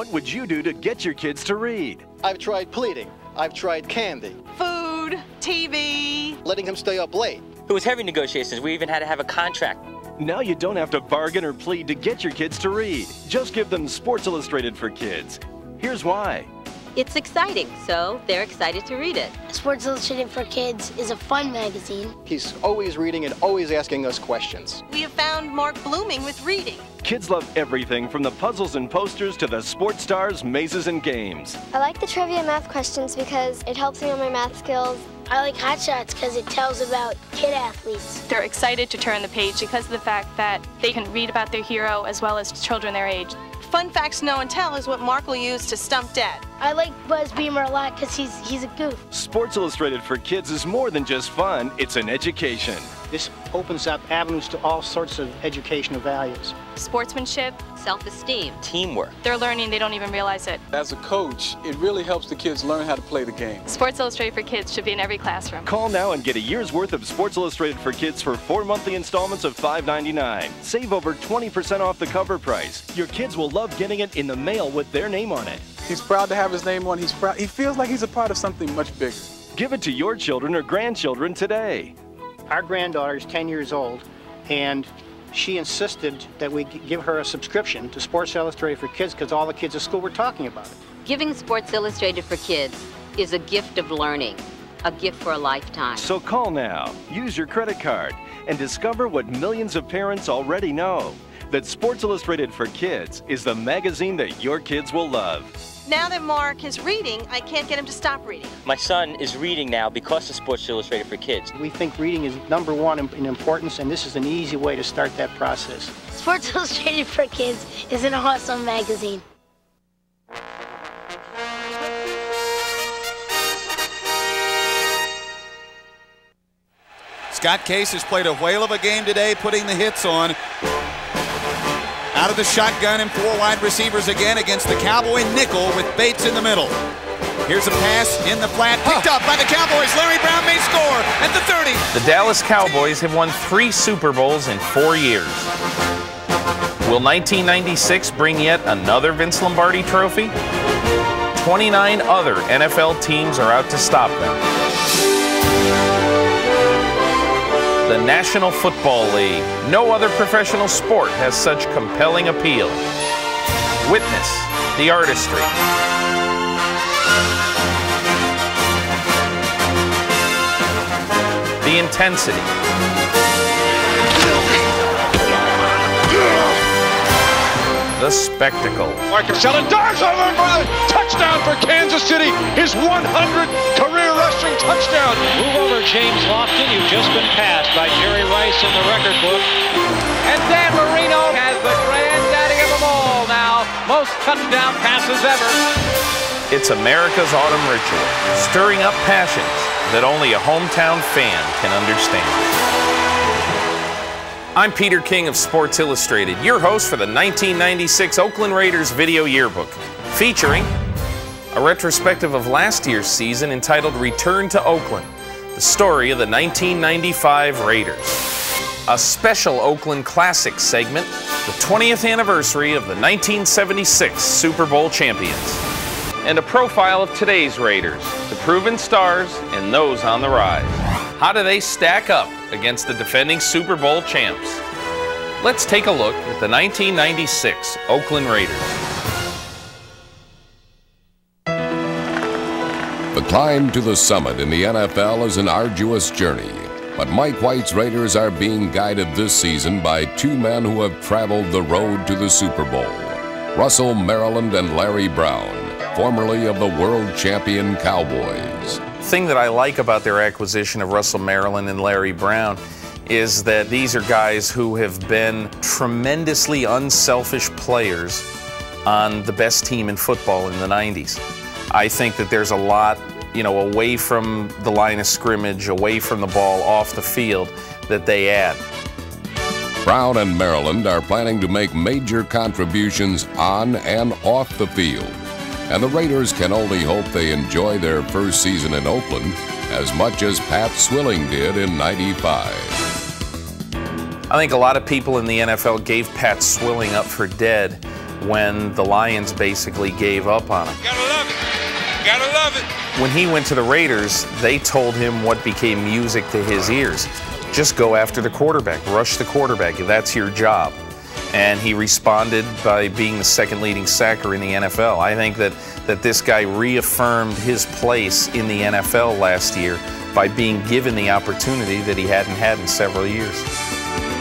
What would you do to get your kids to read? I've tried pleading. I've tried candy. Food, TV. Letting him stay up late. It was heavy negotiations. We even had to have a contract. Now you don't have to bargain or plead to get your kids to read. Just give them Sports Illustrated for Kids. Here's why. It's exciting, so they're excited to read it. Sports Illustrated for Kids is a fun magazine. He's always reading and always asking us questions. We have found Mark blooming with reading. Kids love everything from the puzzles and posters to the sports stars, mazes, and games. I like the trivia math questions because it helps me on my math skills. I like Hot Shots because it tells about kid athletes. They're excited to turn the page because of the fact that they can read about their hero as well as children their age. Fun Facts No and Tell is what Mark will use to stump Dad. I like Buzz Beamer a lot because he's, he's a goof. Sports Illustrated for Kids is more than just fun, it's an education. This opens up avenues to all sorts of educational values. Sportsmanship, self-esteem, teamwork. They're learning, they don't even realize it. As a coach, it really helps the kids learn how to play the game. Sports Illustrated for Kids should be in every classroom. Call now and get a year's worth of Sports Illustrated for Kids for four monthly installments of $5.99. Save over 20% off the cover price. Your kids will love getting it in the mail with their name on it. He's proud to have his name on. He's proud. He feels like he's a part of something much bigger. Give it to your children or grandchildren today. Our granddaughter is 10 years old, and she insisted that we give her a subscription to Sports Illustrated for Kids because all the kids at school were talking about it. Giving Sports Illustrated for Kids is a gift of learning, a gift for a lifetime. So call now, use your credit card, and discover what millions of parents already know that Sports Illustrated for Kids is the magazine that your kids will love. Now that Mark is reading, I can't get him to stop reading. My son is reading now because of Sports Illustrated for Kids. We think reading is number one in importance, and this is an easy way to start that process. Sports Illustrated for Kids is an awesome magazine. Scott Case has played a whale of a game today, putting the hits on. Out of the shotgun and four wide receivers again against the Cowboy nickel with Bates in the middle. Here's a pass in the flat, picked up by the Cowboys. Larry Brown may score at the 30. The Dallas Cowboys have won three Super Bowls in four years. Will 1996 bring yet another Vince Lombardi trophy? 29 other NFL teams are out to stop them the National Football League. No other professional sport has such compelling appeal. Witness the artistry. The intensity. The spectacle. Marcus Allen dives over for the touchdown for Kansas City. His 100 career rushing touchdown. Move over, James Lofton. You've just been passed by Jerry Rice in the record book. And Dan Marino has the granddaddy of them all now. Most touchdown passes ever. It's America's autumn ritual, stirring up passions that only a hometown fan can understand. I'm Peter King of Sports Illustrated, your host for the 1996 Oakland Raiders Video Yearbook, featuring a retrospective of last year's season entitled Return to Oakland, the story of the 1995 Raiders. A special Oakland Classic segment, the 20th anniversary of the 1976 Super Bowl champions. And a profile of today's Raiders, the proven stars and those on the rise. How do they stack up against the defending Super Bowl champs. Let's take a look at the 1996 Oakland Raiders. The climb to the summit in the NFL is an arduous journey, but Mike White's Raiders are being guided this season by two men who have traveled the road to the Super Bowl Russell Maryland and Larry Brown, formerly of the world champion Cowboys. Thing that I like about their acquisition of Russell Maryland and Larry Brown is that these are guys who have been tremendously unselfish players on the best team in football in the 90s. I think that there's a lot, you know, away from the line of scrimmage, away from the ball, off the field that they add. Brown and Maryland are planning to make major contributions on and off the field. And the Raiders can only hope they enjoy their first season in Oakland as much as Pat Swilling did in 95. I think a lot of people in the NFL gave Pat Swilling up for dead when the Lions basically gave up on him. Gotta love it. Gotta love it. When he went to the Raiders, they told him what became music to his ears. Just go after the quarterback, rush the quarterback. That's your job. And he responded by being the second leading sacker in the NFL. I think that, that this guy reaffirmed his place in the NFL last year by being given the opportunity that he hadn't had in several years.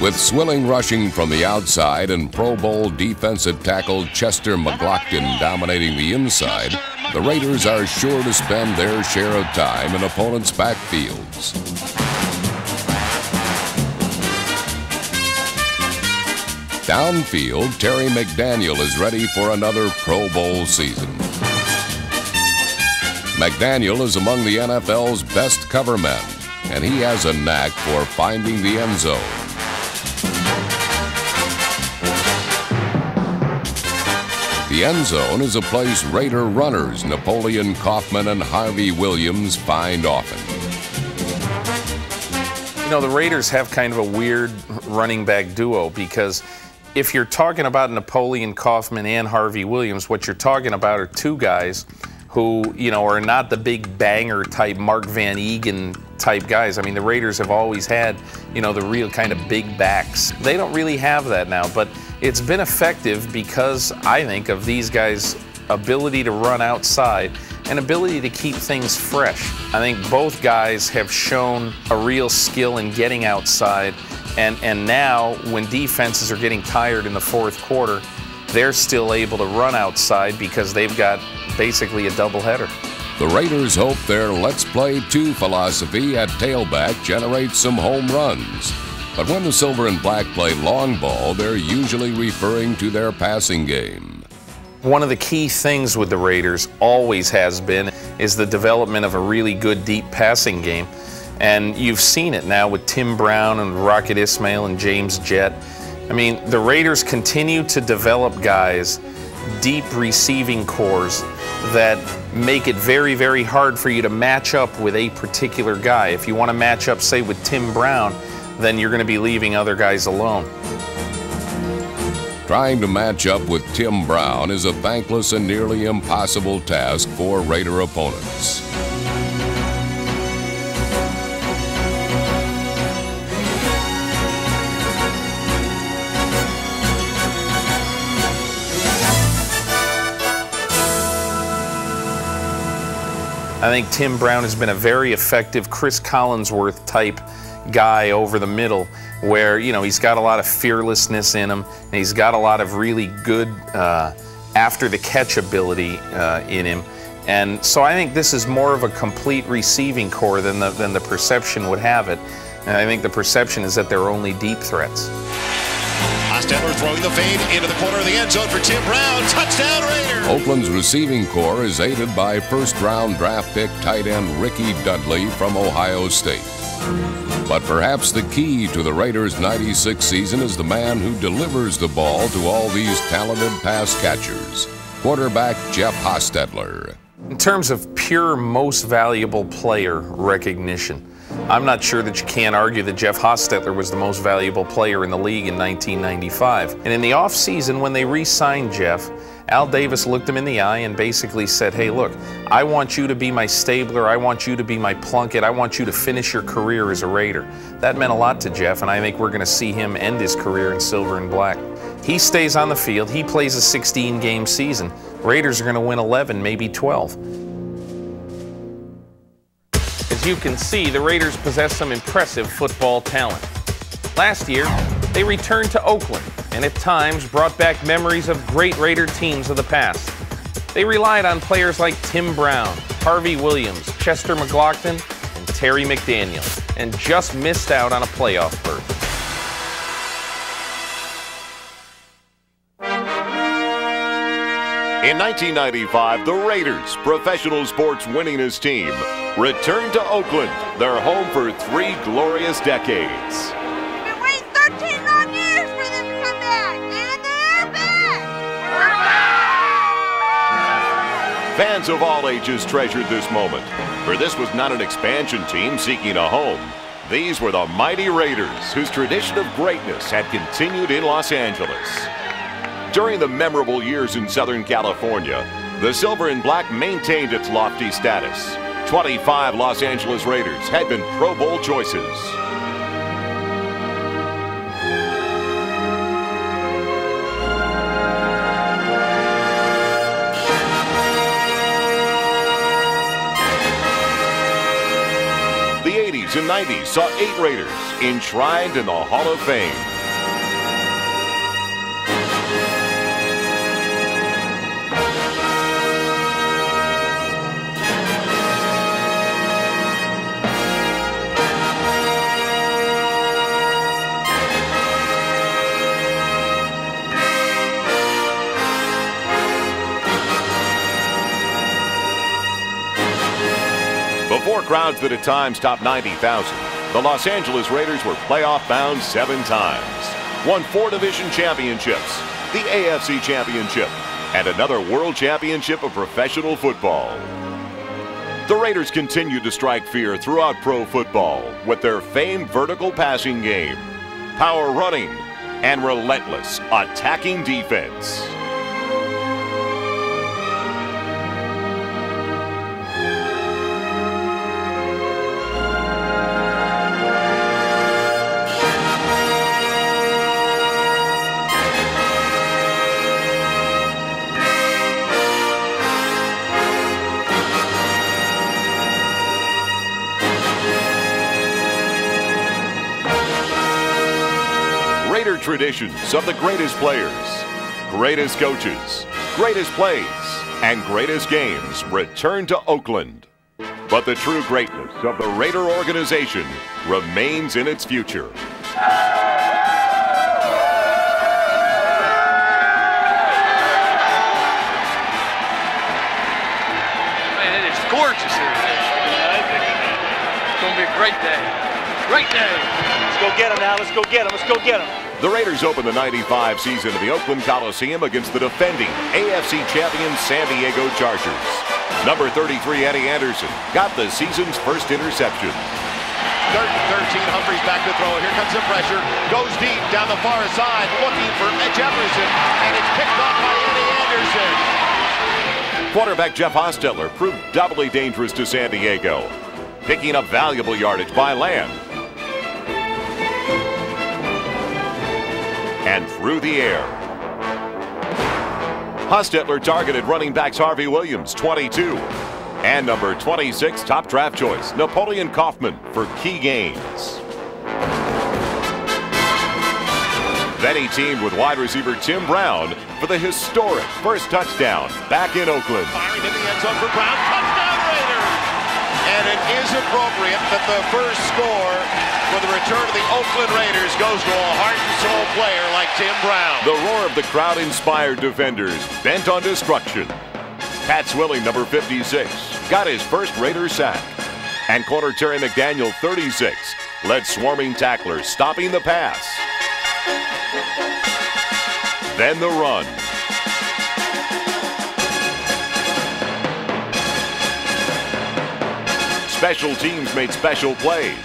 With Swilling rushing from the outside and Pro Bowl defensive tackle Chester McGlockton dominating the inside, the Raiders are sure to spend their share of time in opponents' backfields. Downfield, Terry McDaniel is ready for another Pro Bowl season. McDaniel is among the NFL's best cover men, and he has a knack for finding the end zone. The end zone is a place Raider runners Napoleon Kaufman and Harvey Williams find often. You know, the Raiders have kind of a weird running back duo because if you're talking about Napoleon Kaufman and Harvey Williams, what you're talking about are two guys who, you know, are not the big banger type Mark Van Eeghen type guys. I mean, the Raiders have always had, you know, the real kind of big backs. They don't really have that now, but it's been effective because I think of these guys' ability to run outside and ability to keep things fresh. I think both guys have shown a real skill in getting outside and and now when defenses are getting tired in the fourth quarter, they're still able to run outside because they've got basically a doubleheader. The Raiders hope their let's play two philosophy at tailback generates some home runs. But when the silver and black play long ball, they're usually referring to their passing game. One of the key things with the Raiders always has been is the development of a really good deep passing game. And you've seen it now with Tim Brown and Rocket Ismail and James Jett. I mean, the Raiders continue to develop guys, deep receiving cores that make it very, very hard for you to match up with a particular guy. If you want to match up, say, with Tim Brown, then you're going to be leaving other guys alone. Trying to match up with Tim Brown is a thankless and nearly impossible task for Raider opponents. I think Tim Brown has been a very effective Cris Collinsworth type guy over the middle where, you know, he's got a lot of fearlessness in him and he's got a lot of really good uh, after the catch ability uh, in him. And so I think this is more of a complete receiving core than the, than the perception would have it. And I think the perception is that they're only deep threats. Hostetler throwing the fade into the corner of the end zone for Tim Brown. Touchdown Raiders! Oakland's receiving core is aided by first round draft pick tight end Ricky Dudley from Ohio State. But perhaps the key to the Raiders' 96 season is the man who delivers the ball to all these talented pass catchers quarterback Jeff Hostetler. In terms of pure most valuable player recognition, I'm not sure that you can't argue that Jeff Hostetler was the most valuable player in the league in 1995. And in the offseason, when they re signed Jeff, Al Davis looked him in the eye and basically said, Hey, look, I want you to be my Stabler. I want you to be my Plunkett. I want you to finish your career as a Raider. That meant a lot to Jeff, and I think we're going to see him end his career in silver and black. He stays on the field. He plays a 16 game season. Raiders are going to win 11, maybe 12. You can see, the Raiders possess some impressive football talent. Last year, they returned to Oakland and at times brought back memories of great Raider teams of the past. They relied on players like Tim Brown, Harvey Williams, Chester McGlockton, and Terry McDaniel, and just missed out on a playoff berth. In 1995, the Raiders, professional sports winningest team, returned to Oakland, their home for three glorious decades. Been waiting 13 long years for them to come back, and they're back! We're back! Fans of all ages treasured this moment, for this was not an expansion team seeking a home. These were the mighty Raiders, whose tradition of greatness had continued in Los Angeles. During the memorable years in Southern California, the Silver and Black maintained its lofty status. 25 Los Angeles Raiders had been Pro Bowl choices. The 80s and 90s saw eight Raiders enshrined in the Hall of Fame. Crowds that at times topped 90,000, the Los Angeles Raiders were playoff bound seven times, won four division championships, the AFC Championship, and another World Championship of Professional Football. The Raiders continued to strike fear throughout pro football with their famed vertical passing game, power running, and relentless attacking defense. Raider of the greatest players, greatest coaches, greatest plays, and greatest games return to Oakland. But the true greatness of the Raider organization remains in its future. Man, it is gorgeous here today. It's going to be a great day. Great day. Let's go get him now. Let's go get him. Let's go get him. The Raiders open the 95 season of the Oakland Coliseum against the defending AFC champion San Diego Chargers. Number 33, Eddie Anderson, got the season's first interception. Third and 13, Humphries back to throw. Here comes the pressure. Goes deep down the far side, looking for Jefferson, and it's picked off by Eddie Anderson. Quarterback Jeff Hostetler proved doubly dangerous to San Diego, picking up valuable yardage by land and through the air. Hostetler targeted running backs Harvey Williams, 22, and number 26 top draft choice Napoleon Kaufman for key gains. Then he teamed with wide receiver Tim Brown for the historic first touchdown back in Oakland. Firing in the end zone for Brown. Touchdown! And it is appropriate that the first score for the return of the Oakland Raiders goes to a heart and soul player like Tim Brown. The roar of the crowd inspired defenders bent on destruction. Pat Swilling, number 56, got his first Raider sack. And corner Terry McDaniel, 36, led swarming tacklers, stopping the pass. Then the run. Special teams made special plays.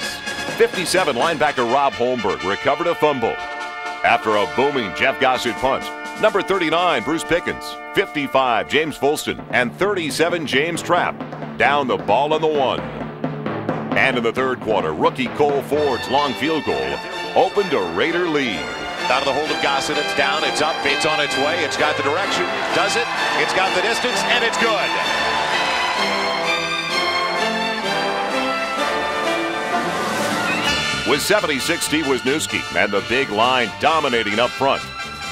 57 linebacker Rob Holmberg recovered a fumble. After a booming Jeff Gossett punt, number 39 Bruce Pickens, 55 James Folston, and 37 James Trapp down the ball on the one. And in the third quarter, rookie Cole Ford's long field goal opened a Raider lead. Out of the hold of Gossett, it's down, it's up, it's on its way, it's got the direction, does it, it's got the distance, and it's good. With 76 Steve Wisniewski and the big line dominating up front,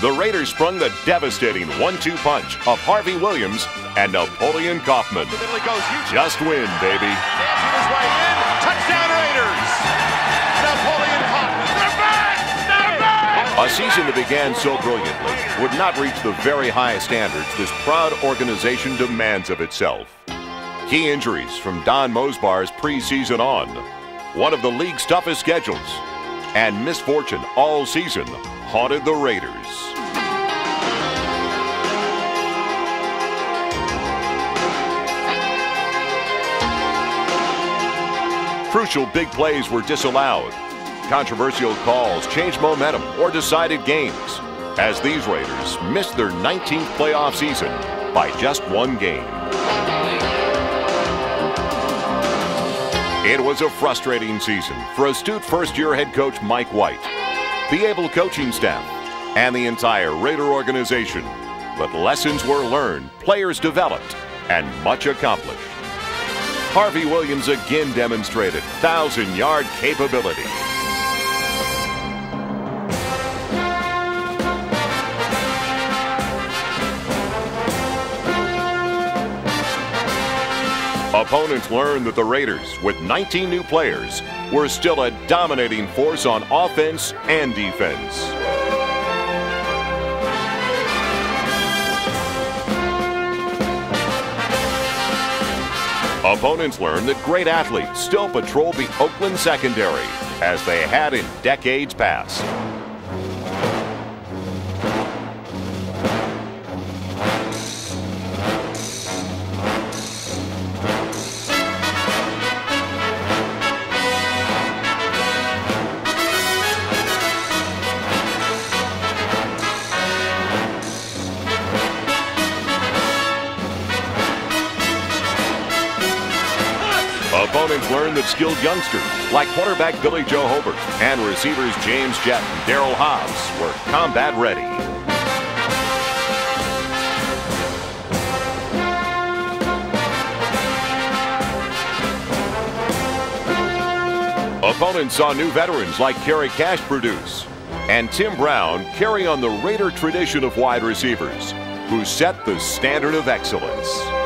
the Raiders sprung the devastating one-two punch of Harvey Williams and Napoleon Kaufman. Just win, baby. Dancing his way in, touchdown Raiders! Napoleon Kaufman. They're back! They're back! A season that began so brilliantly would not reach the very high standards this proud organization demands of itself. Key injuries from Don Mosebar's preseason on, one of the league's toughest schedules, and misfortune all season haunted the Raiders. Crucial big plays were disallowed. Controversial calls changed momentum or decided games. as these Raiders missed their 19th playoff season by just one game. It was a frustrating season for astute first-year head coach Mike White, the able coaching staff, and the entire Raider organization. But lessons were learned, players developed, and much accomplished. Harvey Williams again demonstrated 1,000-yard capability. Opponents learned that the Raiders, with 19 new players, were still a dominating force on offense and defense. Opponents learned that great athletes still patrol the Oakland secondary, as they had in decades past. That skilled youngsters like quarterback Billy Joe Hobert and receivers James Jett and Daryl Hobbs were combat ready. Opponents saw new veterans like Kerry Cash produce and Tim Brown carry on the Raider tradition of wide receivers who set the standard of excellence.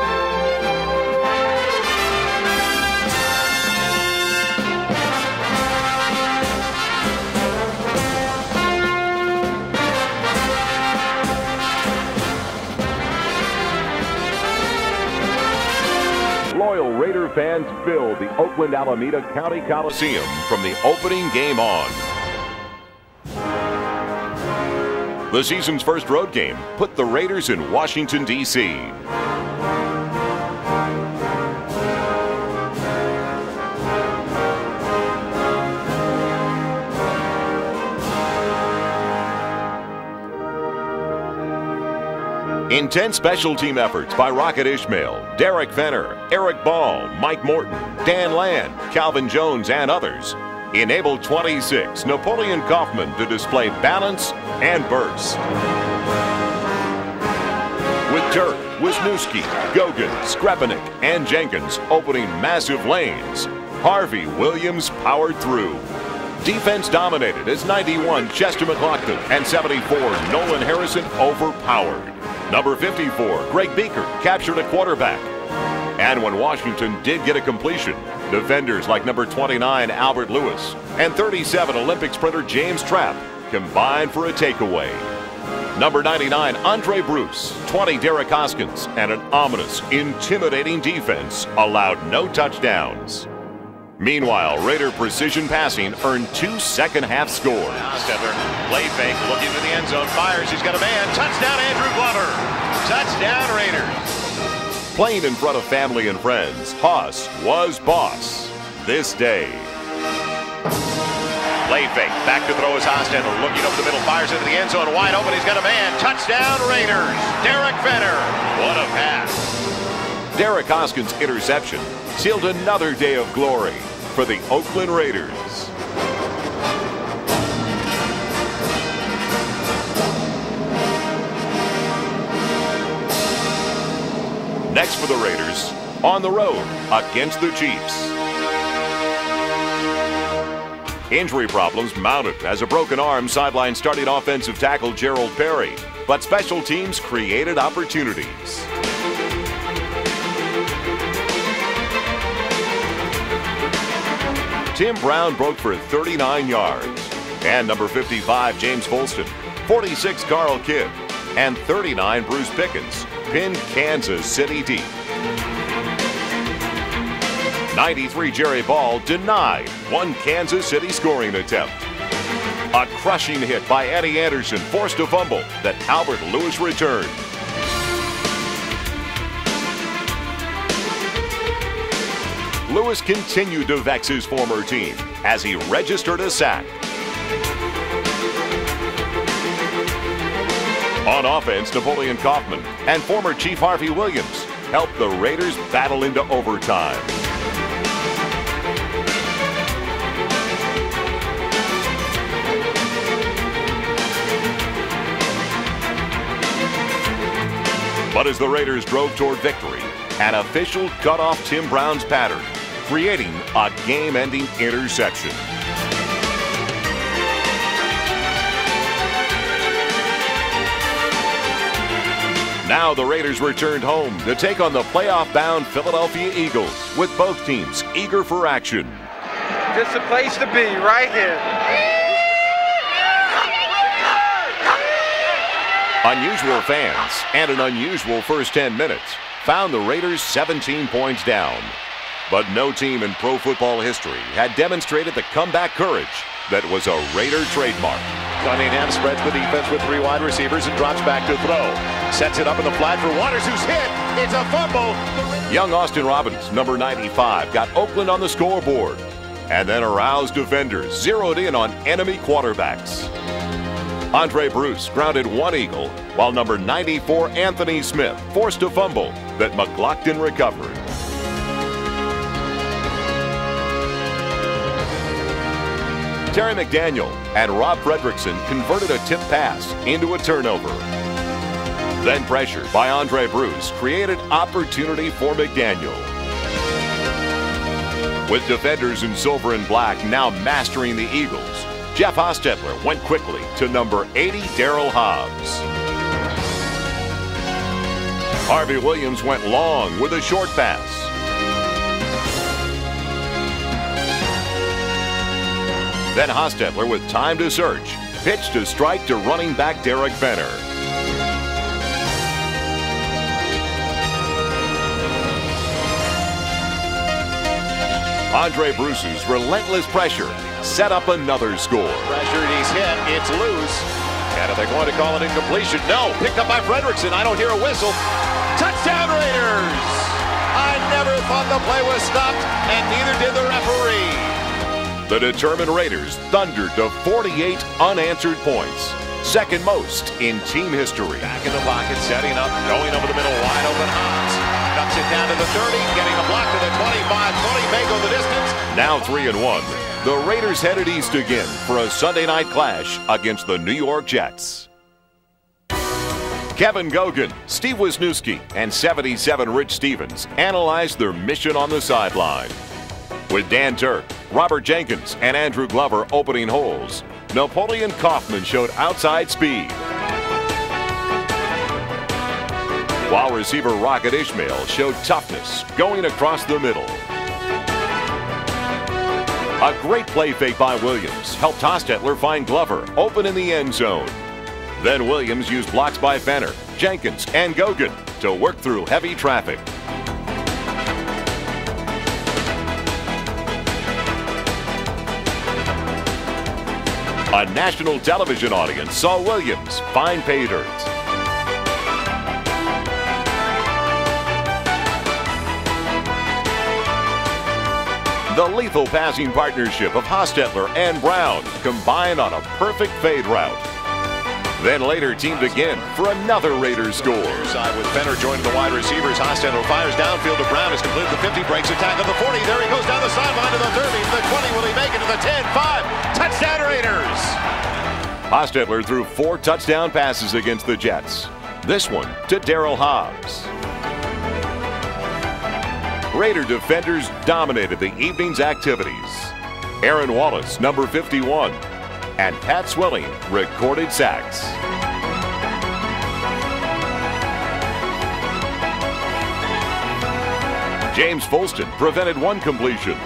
Fans filled the Oakland Alameda County Coliseum from the opening game on. The season's first road game put the Raiders in Washington, D.C. Intense special team efforts by Rocket Ismail, Derrick Fenner, Eric Ball, Mike Morton, Dan Land, Calvin Jones, and others enabled 26 Napoleon Kaufman to display balance and burst. With Turk, Wisniewski, Gogan, Skrepenak, and Jenkins opening massive lanes, Harvey Williams powered through. Defense dominated as 91 Chester McGlockton and 74 Nolan Harrison overpowered. Number 54, Greg Biekert, captured a quarterback. And when Washington did get a completion, defenders like number 29, Albert Lewis, and 37, Olympic sprinter James Trapp combined for a takeaway. Number 99, Aundray Bruce, 20, Derrick Hoskins, and an ominous, intimidating defense allowed no touchdowns. Meanwhile, Raider precision passing earned two second half scores. Stetler, play fake, looking for the end zone, fires, he's got a man, touchdown Andrew Glover, touchdown Raiders. Playing in front of family and friends, Haas was boss this day. Play fake, back to throw is Hostetler, looking up the middle, fires into the end zone, wide open, he's got a man, touchdown Raiders, Derrick Fenner, what a pass. Derrick Hoskins' interception sealed another day of glory for the Oakland Raiders. Next for the Raiders, on the road against the Chiefs. Injury problems mounted as a broken arm sidelined starting offensive tackle Gerald Perry, but special teams created opportunities. Tim Brown broke for 39 yards. And number 55, James Folston, 46, Carl Kidd, and 39, Bruce Pickens, pinned Kansas City deep. 93, Jerry Ball denied one Kansas City scoring attempt. A crushing hit by Eddie Anderson forced a fumble that Albert Lewis returned. Lewis continued to vex his former team as he registered a sack. On offense, Napoleon Kaufman and former Chief Harvey Williams helped the Raiders battle into overtime. But as the Raiders drove toward victory, an official cut off Tim Brown's pattern, creating a game-ending interception. Now the Raiders returned home to take on the playoff-bound Philadelphia Eagles, with both teams eager for action. Just a place to be, right here. Unusual fans and an unusual first 10 minutes found the Raiders 17 points down. But no team in pro football history had demonstrated the comeback courage that was a Raider trademark. Cunningham spreads the defense with three wide receivers and drops back to throw. Sets it up in the flat for Watters, who's hit. It's a fumble. Young Austin Robbins, number 95, got Oakland on the scoreboard. And then aroused defenders zeroed in on enemy quarterbacks. Aundray Bruce grounded one Eagle, while number 94 Anthony Smith forced a fumble that McGlockton recovered. Terry McDaniel and Rob Fredrickson converted a tip pass into a turnover. Then pressure by Aundray Bruce created opportunity for McDaniel. With defenders in silver and black now mastering the Eagles, Jeff Hostetler went quickly to number 80 Daryl Hobbs. Harvey Williams went long with a short pass. Then Hostetler with time to search, pitched a strike to running back Derrick Fenner. Aundray Bruce's relentless pressure set up another score. Pressured, he's hit, it's loose. And are they going to call it incompletion? No, picked up by Fredrickson. I don't hear a whistle. Touchdown Raiders! I never thought the play was stopped, and neither did the referee. The determined Raiders thundered to 48 unanswered points, second most in team history. Back in the pocket, setting up, going over the middle, wide open Hobbs. Cuts it down to the 30, getting a block to the 25, 20, may go the distance. Now 3 and 1. The Raiders headed east again for a Sunday night clash against the New York Jets. Kevin Gogan, Steve Wisniewski, and 77 Rich Stevens analyzed their mission on the sideline. With Dan Turk, Robert Jenkins, and Andrew Glover opening holes, Napoleon Kaufman showed outside speed. While receiver Rocket Ismail showed toughness going across the middle. A great play fake by Williams helped Hostetler find Glover open in the end zone. Then Williams used blocks by Fenner, Jenkins, and Gogan to work through heavy traffic. A national television audience saw Williams find pay dirt. The lethal passing partnership of Hostetler and Brown combined on a perfect fade route. Then later teamed again for another Raiders score. Side with Fenner joining the wide receivers. Hostetler fires downfield to Brown. Has completed the 50, breaks attack on the 40. There he goes down the sideline to the 30, to the 20. Will he make it to the 10? 5. Touchdown Raiders. Hostetler threw four touchdown passes against the Jets. This one to Daryl Hobbs. Raider defenders dominated the evening's activities. Aaron Wallace, number 51, and Pat Swilling recorded sacks. James Folston prevented one completion,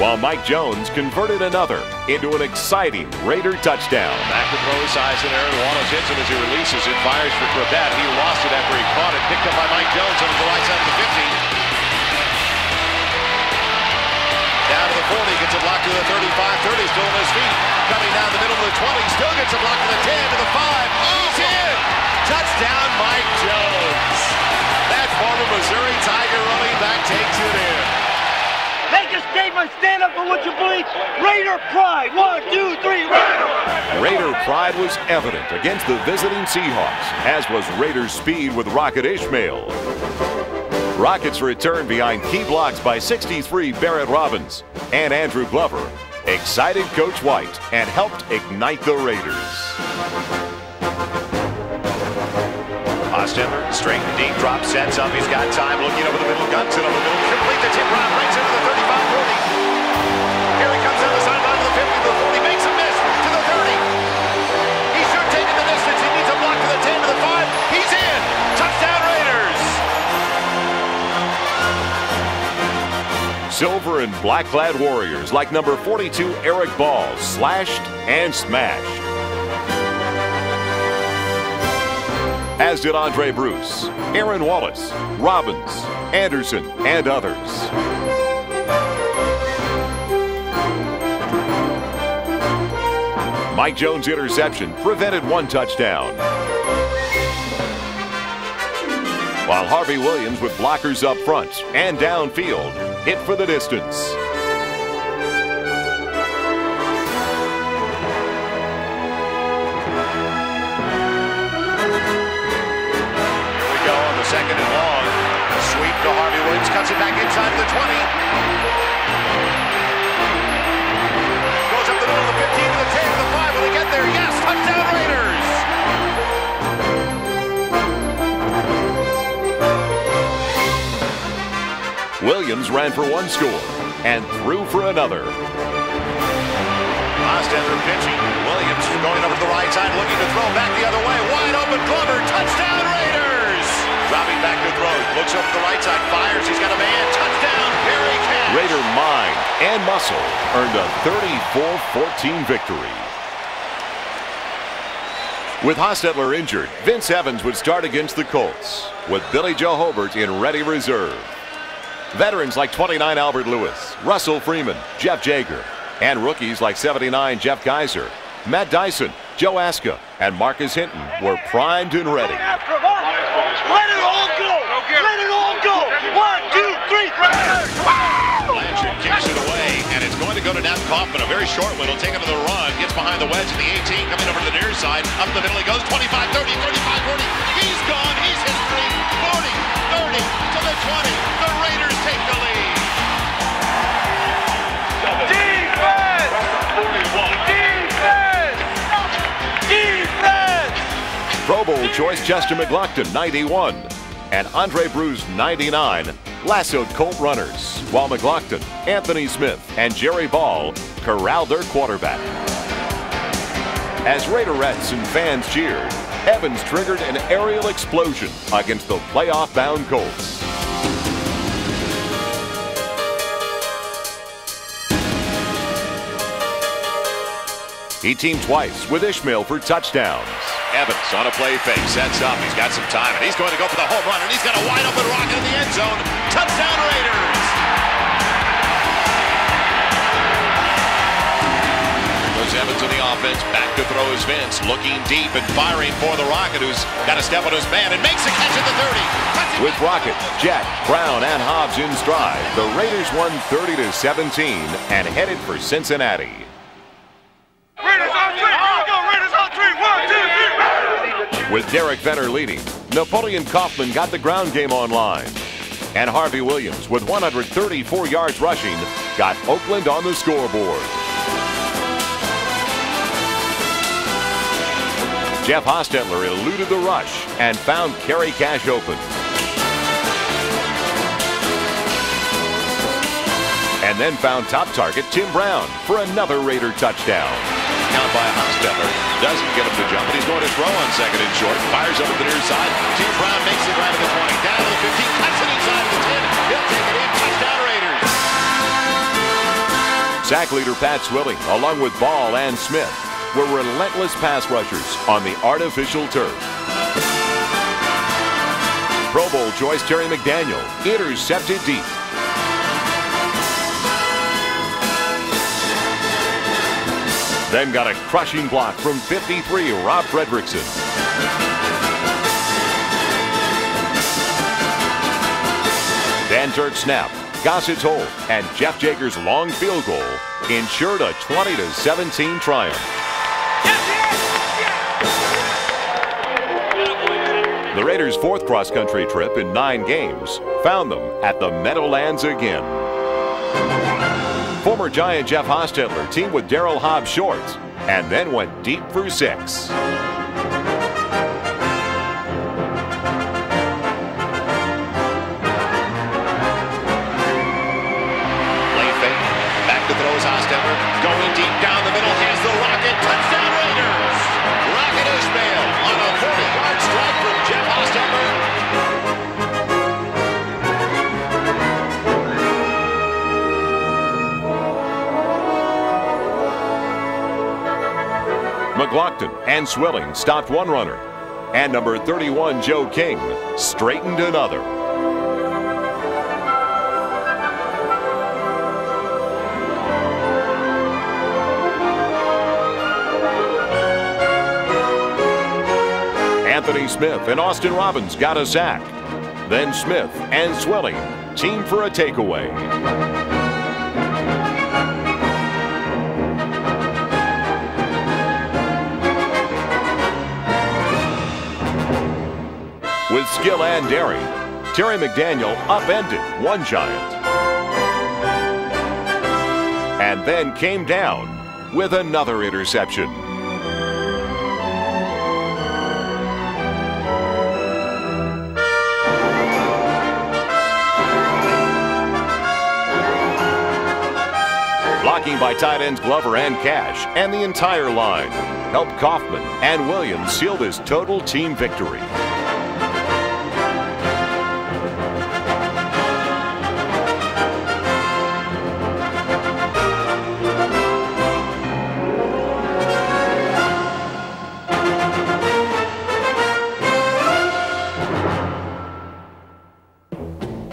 while Mike Jones converted another into an exciting Raider touchdown. Throw size and Aaron Wallace hits it as he releases it, fires for Cravett. He lost it after he caught it, picked up by Mike Jones on the right side of the 50. Down to the 40, gets a block to the 35, 30, still on his feet. Coming down the middle of the 20, still gets a block to the 10, to the 5. He's in! Touchdown, Mike Jones. That former Missouri Tiger running back takes it in. Make a Schaefer, stand up for what you believe. Raider pride. One, two, three, Raider. Raider pride was evident against the visiting Seahawks, as was Raider speed with Rocket Ismail. Rockets return behind key blocks by 63 Barret Robbins and Andrew Glover, excited Coach White and helped ignite the Raiders. Hostetler, straight and deep, drop, sets up. He's got time, looking over the middle, guns it over the middle, complete to Tim Brown, right into the 35-40. Here he comes down the sideline to the 50, to the 40, makes a miss, to the 30. He should take the distance. He needs a block to the 10, to the 5. He's in. Touchdown Silver and black clad warriors like number 42 Eric Ball slashed and smashed. As did Aundray Bruce, Aaron Wallace, Robbins, Anderson, and others. Mike Jones' interception prevented one touchdown. While Harvey Williams with blockers up front and downfield hit for the distance. Here we go on the second and long. Sweep to Harvey Williams, cuts it back inside the 20. Williams ran for one score and threw for another. Ostrander pitching. Williams going over to the right side, looking to throw back the other way. Wide open Glover. Touchdown Raiders. Dropping back to throw. Looks over to the right side. Fires. He's got a man. Touchdown Kerry Cash. Raider mind and muscle earned a 34-14 victory. With Hostetler injured, Vince Evans would start against the Colts, with Billy Joe Hobert in ready reserve. Veterans like 29 Albert Lewis, Russell Freeman, Jeff Jaeger, and rookies like 79 Jeff Kaiser, Matt Dyson, Joe Aska, and Marcus Hinton were primed and ready. After him, huh? Let it all go. Let it all go. One, two, three. Raiders. Blanchard kicks it away, and it's going to go to Nap Kaufman. A very short one. He'll take him to the run. Gets behind the wedge at the 18, coming over to the near side. Up the middle he goes. 25, 30, 35, 40. He's gone. He's history. 40, 30 to the 20. The Raiders take the lead. Pro Bowl choice Chester McGlockton, 91, and Aundray Bruce, 99, lassoed Colt runners, while McGlockton, Anthony Smith, and Jerry Ball corralled their quarterback. As Raiderettes and fans cheered, Evans triggered an aerial explosion against the playoff-bound Colts. He teamed twice with Ismail for touchdowns. Evans on a play fake, sets up. He's got some time, and he's going to go for the home run, and he's got a wide open rocket in the end zone. Touchdown Raiders! Here Evans in the offense. Back to throw is Vince, looking deep and firing for the Rocket, who's got to step on his man and makes a catch at the 30. With Rocket, Jack, Brown, and Hobbs in stride, the Raiders won 30 to 17 and headed for Cincinnati. Raiders on three. Go. Raiders on three. One, two, three. With Derrick Fenner leading, Napoleon Kaufman got the ground game online. And Harvey Williams, with 134 yards rushing, got Oakland on the scoreboard. Jeff Hostetler eluded the rush and found Kerry Cash open. And then found top target Tim Brown for another Raider touchdown. Count by Hostetler. Doesn't get him to jump, but he's going to throw on second and short. Fires up at the near side. Tim Brown makes it right at the 20. Down to the 15. Cuts it inside of the 10. He'll take it in. Touchdown Raiders. Sack leader Pat Swilling, along with Ball and Smith, were relentless pass rushers on the artificial turf. Pro Bowl choice Terry McDaniel intercepted deep. Then got a crushing block from 53 Rob Fredrickson. Dan Turk snap, Gossett Holt, and Jeff Jaeger's long field goal ensured a 20 17 triumph. The Raiders' fourth cross country trip in nine games found them at the Meadowlands again. Former Giant Jeff Hostetler teamed with Daryl Hobbs Shorts and then went deep for six. McLaughlin and Swilling stopped one runner. And number 31, Joe King, straightened another. Anthony Smith and Austin Robbins got a sack. Then Smith and Swilling team for a takeaway. Skill and daring, Terry McDaniel upended one giant. And then came down with another interception. Blocking by tight ends Glover and Cash and the entire line helped Kaufman and Williams seal this total team victory.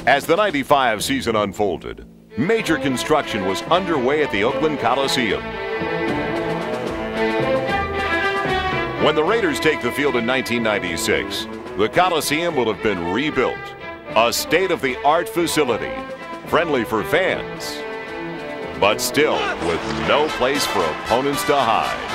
As the 95 season unfolded, major construction was underway at the Oakland Coliseum. When the Raiders take the field in 1996, the Coliseum will have been rebuilt. A state of the art facility, friendly for fans, but still with no place for opponents to hide.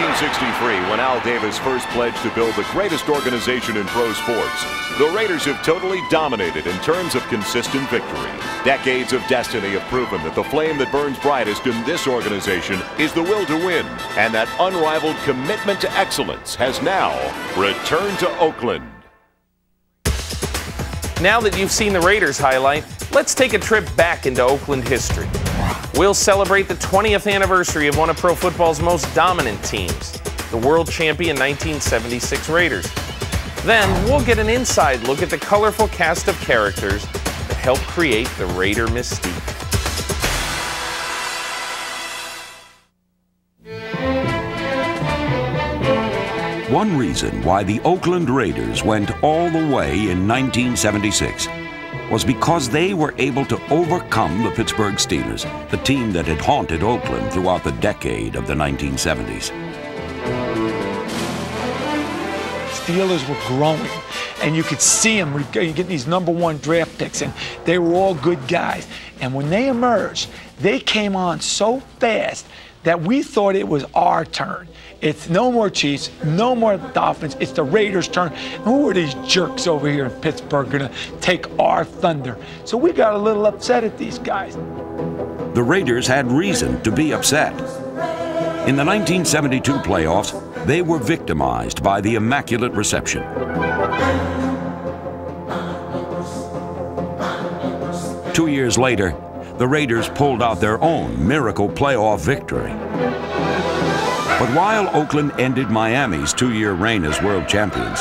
1963, when Al Davis first pledged to build the greatest organization in pro sports, the Raiders have totally dominated in terms of consistent victory. Decades of destiny have proven that the flame that burns brightest in this organization is the will to win, and that unrivaled commitment to excellence has now returned to Oakland. Now that you've seen the Raiders highlight, let's take a trip back into Oakland history. We'll celebrate the 20th anniversary of one of pro football's most dominant teams, the world champion 1976 Raiders. Then we'll get an inside look at the colorful cast of characters that helped create the Raider mystique. One reason why the Oakland Raiders went all the way in 1976 was because they were able to overcome the Pittsburgh Steelers, the team that had haunted Oakland throughout the decade of the 1970s. Steelers were growing, and you could see them getting these number one draft picks, and they were all good guys. And when they emerged, they came on so fast that we thought it was our turn. It's no more Chiefs, no more Dolphins. It's the Raiders' turn. Who are these jerks over here in Pittsburgh going to take our thunder? So we got a little upset at these guys. The Raiders had reason to be upset. In the 1972 playoffs, they were victimized by the Immaculate Reception. Two years later, the Raiders pulled out their own miracle playoff victory. But while Oakland ended Miami's two year reign as world champions,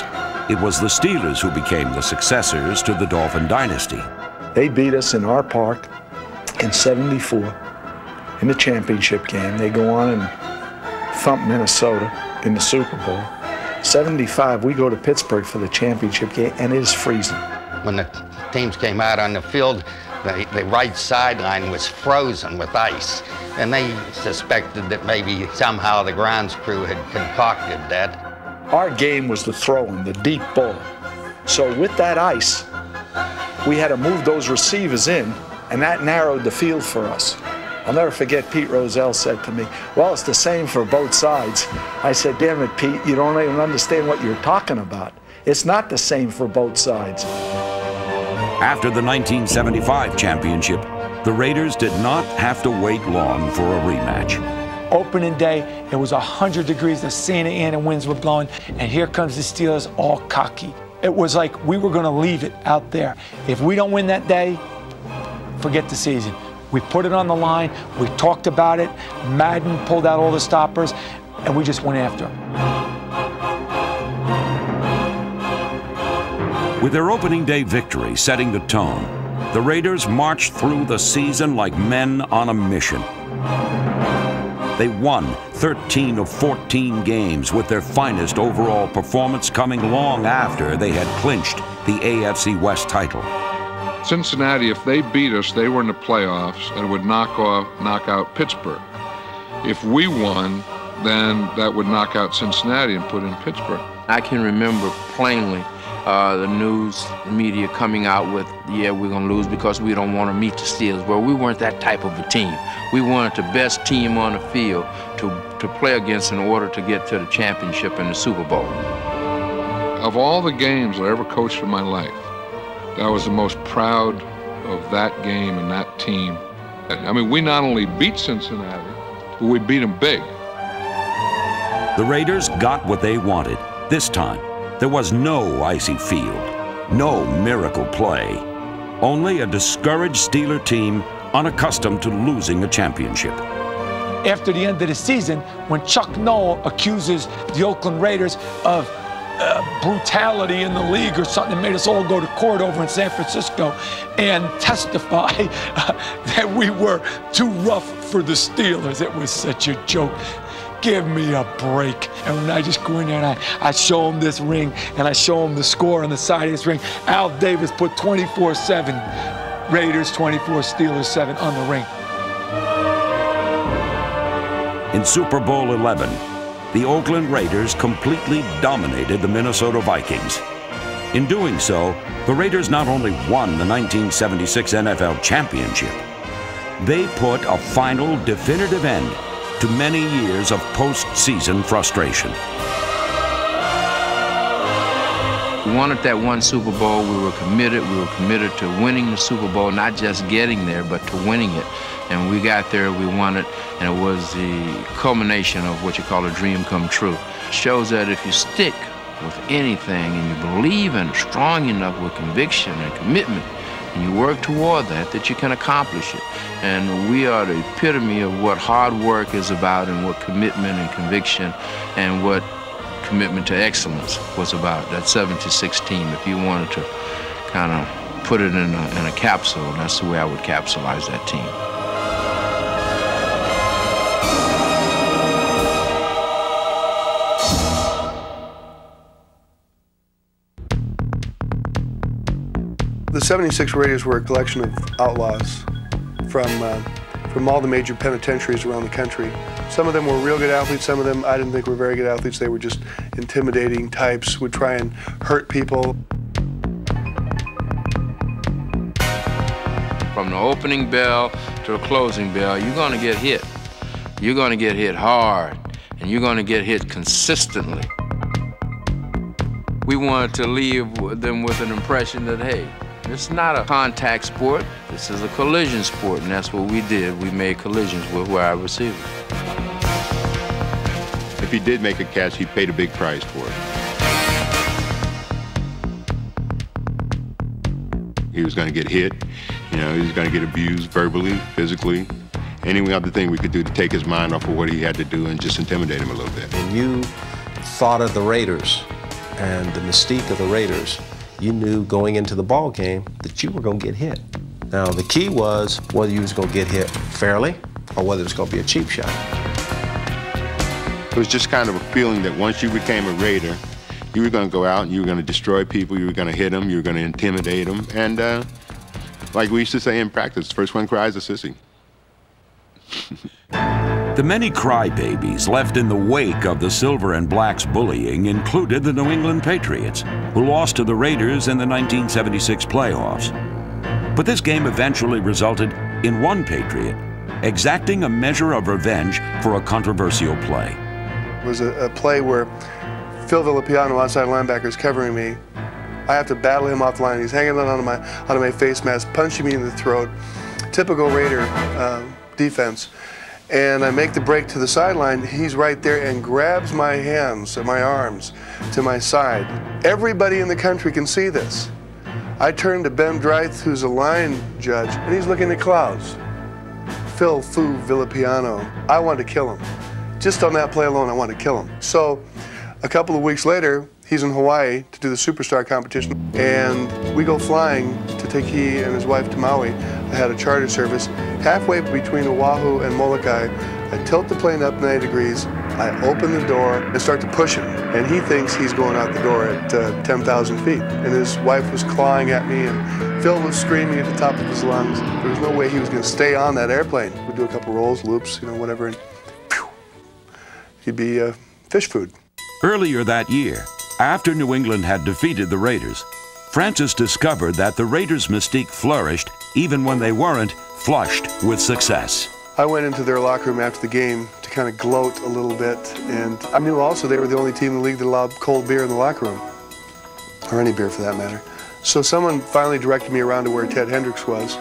it was the Steelers who became the successors to the Dolphin dynasty. They beat us in our park in 74 in the championship game. They go on and thump Minnesota in the Super Bowl. 75, we go to Pittsburgh for the championship game, and it is freezing. when the teams came out on the field, the, the right sideline was frozen with ice. And they suspected that maybe somehow the grounds crew had concocted that. Our game was the throwing, the deep ball. So with that ice, we had to move those receivers in, and that narrowed the field for us. I'll never forget Pete Rozelle said to me, Well, it's the same for both sides. I said, Damn it, Pete, you don't even understand what you're talking about. It's not the same for both sides. After the 1975 championship, the Raiders did not have to wait long for a rematch. Opening day, it was 100 degrees, the Santa Ana winds were blowing, and here comes the Steelers all cocky. It was like we were going to leave it out there. If we don't win that day, forget the season. We put it on the line. We talked about it. Madden pulled out all the stoppers, and we just went after them. With their opening day victory setting the tone, the Raiders marched through the season like men on a mission. They won 13 of 14 games with their finest overall performance coming long after they had clinched the AFC West title. Cincinnati, if they beat us, they were in the playoffs and would knock off, knock out Pittsburgh. If we won, then that would knock out Cincinnati and put in Pittsburgh. I can remember plainly uh, the news media coming out with, yeah, we're going to lose because we don't want to meet the Steelers. Well, we weren't that type of a team. We wanted the best team on the field to, to play against in order to get to the championship and the Super Bowl. Of all the games I ever coached in my life, I was the most proud of that game and that team. I mean, we not only beat Cincinnati, but we beat them big. The Raiders got what they wanted. This time, there was no icy field, no miracle play, only a discouraged Steeler team unaccustomed to losing a championship. After the end of the season, when Chuck Noll accuses the Oakland Raiders of uh, brutality in the league or something that made us all go to court over in San Francisco and testify uh, that we were too rough for the Steelers. It was such a joke. Give me a break. And when I just go in there and I, I show him this ring and I show him the score on the side of this ring, Al Davis put 24 7, Raiders 24, Steelers 7 on the ring. In Super Bowl 11, the Oakland Raiders completely dominated the Minnesota Vikings. In doing so, the Raiders not only won the 1976 NFL Championship, they put a final definitive end to many years of postseason frustration. We wanted that one Super Bowl. We were committed. We were committed to winning the Super Bowl, not just getting there, but to winning it. And we got there, we won it, and it was the culmination of what you call a dream come true. Shows that if you stick with anything and you believe in it strong enough with conviction and commitment, and you work toward that, that you can accomplish it. And we are the epitome of what hard work is about and what commitment and conviction and what commitment to excellence was about, that 76 team. If you wanted to kind of put it in a, in a capsule, that's the way I would capsulize that team. The 76 Raiders were a collection of outlaws from, uh, from all the major penitentiaries around the country. Some of them were real good athletes, some of them I didn't think were very good athletes. They were just intimidating types, would try and hurt people. From the opening bell to the closing bell, you're going to get hit. You're going to get hit hard, and you're going to get hit consistently. We wanted to leave them with an impression that, hey, it's not a contact sport. This is a collision sport, and that's what we did. We made collisions with wide receivers. If he did make a catch, he paid a big price for it. He was going to get hit. You know, he was going to get abused verbally, physically, any other thing we could do to take his mind off of what he had to do and just intimidate him a little bit. When you thought of the Raiders and the mystique of the Raiders, you knew going into the ball game that you were going to get hit. Now, the key was whether you was going to get hit fairly or whether it was going to be a cheap shot. It was just kind of a feeling that once you became a Raider, You were going to go out and you were going to destroy people. You were going to hit them. You were going to intimidate them. And uh, like we used to say in practice, first one cries a sissy. The many crybabies left in the wake of the Silver and Blacks bullying included the New England Patriots, who lost to the Raiders in the 1976 playoffs. But this game eventually resulted in one Patriot exacting a measure of revenge for a controversial play. It was a, a play where Phil Villapiano, outside linebacker, is covering me. I have to battle him off the line. He's hanging on my, my face mask, punching me in the throat. Typical Raider uh, defense and I make the break to the sideline, he's right there and grabs my hands and my arms to my side. Everybody in the country can see this. I turn to Ben Dreith, who's a line judge, and he's looking at clouds. Phil Fu Villapiano. I wanted to kill him. Just on that play alone, I wanted to kill him. So a couple of weeks later, he's in Hawaii to do the Superstar competition, and we go flying to take he and his wife to Maui. I had a charter service. Halfway between Oahu and Molokai, I tilt the plane up 90 degrees, I open the door and start to push him. And he thinks he's going out the door at uh, 10,000 feet. And his wife was clawing at me, and Phil was screaming at the top of his lungs. There was no way he was going to stay on that airplane. We'd do a couple rolls, loops, you know, whatever, and he'd be uh, fish food. Earlier that year, after New England had defeated the Raiders, Francis discovered that the Raiders' mystique flourished even when they weren't flushed with success. I went into their locker room after the game to kind of gloat a little bit, and I knew also they were the only team in the league that allowed cold beer in the locker room, or any beer for that matter. So someone finally directed me around to where Ted Hendricks was,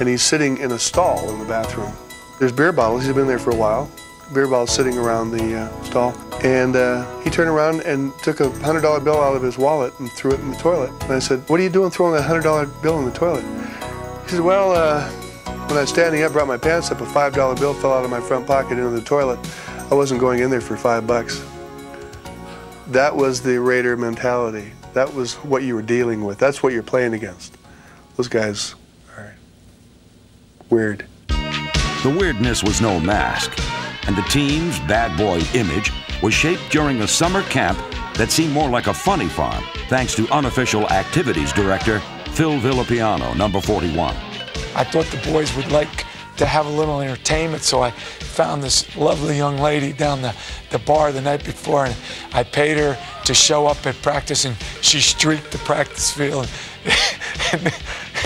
and he's sitting in a stall in the bathroom. There's beer bottles, he's been there for a while, beer bottles sitting around the uh, stall. And uh, he turned around and took a $100 bill out of his wallet and threw it in the toilet. And I said, what are you doing throwing that $100 bill in the toilet? He said, well, uh, when I was standing up, brought my pants up, a $5 bill fell out of my front pocket into the toilet. I wasn't going in there for five bucks. That was the Raider mentality. That was what you were dealing with. That's what you're playing against. Those guys are weird. The weirdness was no mask and the team's bad boy image was shaped during a summer camp that seemed more like a funny farm, thanks to unofficial activities director Phil Villapiano, number 41. I thought the boys would like to have a little entertainment, so I found this lovely young lady down the, the bar the night before, and I paid her to show up at practice, and she streaked the practice field. And,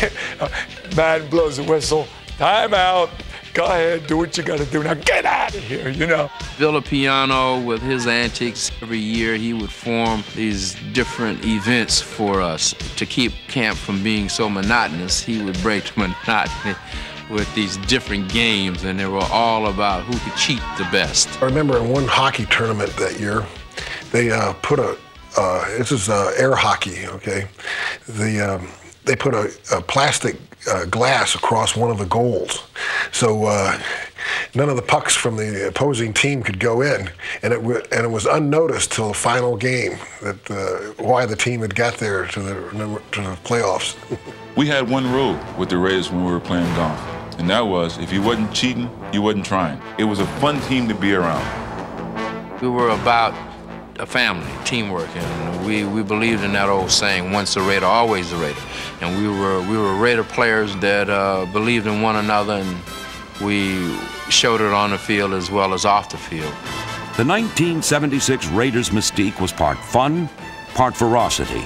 and uh, man blows a whistle, time out go ahead, do what you got to do. Now get out of here, you know. Villapiano, with his antics, every year he would form these different events for us to keep camp from being so monotonous. He would break the monotony with these different games, and they were all about who could cheat the best. I remember in one hockey tournament that year, they uh, put a, uh, this is uh, air hockey, okay? The, um, they put a, a plastic uh, glass across one of the goals. So uh, none of the pucks from the opposing team could go in, and it and it was unnoticed till the final game that uh, why the team had got there to the to the playoffs. we had one rule with the Rays when we were playing golf, and that was if you wasn't cheating, you wasn't trying. It was a fun team to be around. We were about a family, teamwork, and we, we believed in that old saying, once a Raider, always a Raider. And we were, we were Raider players that uh, believed in one another, and we showed it on the field as well as off the field. The 1976 Raiders mystique was part fun, part ferocity.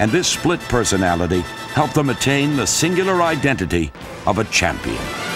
And this split personality helped them attain the singular identity of a champion.